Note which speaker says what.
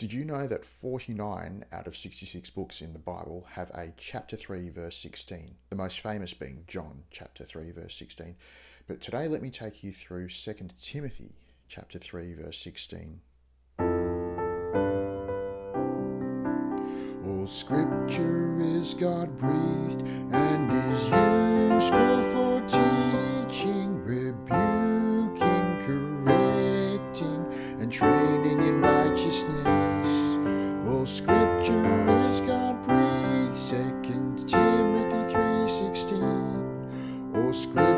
Speaker 1: Did you know that 49 out of 66 books in the Bible have a chapter 3, verse 16? The most famous being John, chapter 3, verse 16. But today, let me take you through 2 Timothy, chapter 3, verse 16. All scripture is God breathed scripture is God breathed, second Timothy 3:16. Oh scripture